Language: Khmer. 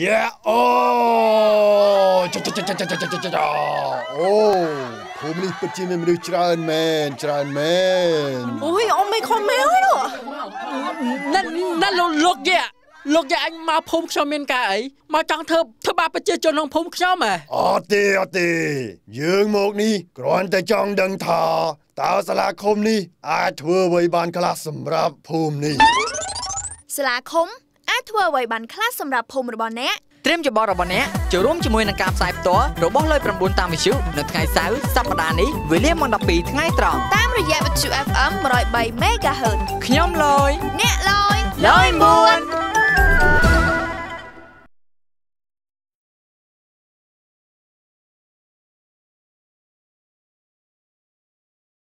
យ៉ាអូចចចចចចចចអូភូមិនេះពិតជាមានមនុស្សច្រើនមែនច្រើនមែនអូយអ៊ំមិនខំមែននោះណាស់ណាស់លោកលោកយ៉ាលោកយ៉ាអញមកភូមិខ្ញុំមានការអីមកចង់ធ្វើធ្វើបាបប្រជាជនក្នុងភូមិខ្ញុំហ៎អត់ទេអត់ទេយើងមកនេះគ្រាន់តែចង់ដឹងថាតើសាលាឃុំនេះអាចធ្វើអ្វីបានខ្លះសម្រាប់ភូមិនេះសាលាឃុំ អាចធ្វើអ្វីបានខ្លះសម្រាប់ភូមិរបស់អ្នកត្រៀមច្បល់របស់អ្នកចូលរួមជាមួយនឹងការផ្សាយផ្ទាល់របស់លើក9តាមវិទ្យុនៅថ្ងៃសៅរ៍សប្តាហ៍នេះវេលាម៉ោង12ថ្ងៃត្រង់តាមរយៈវិទ្យុ FM 103 MHz ខ្ញុំលយអ្នកលយលយមួន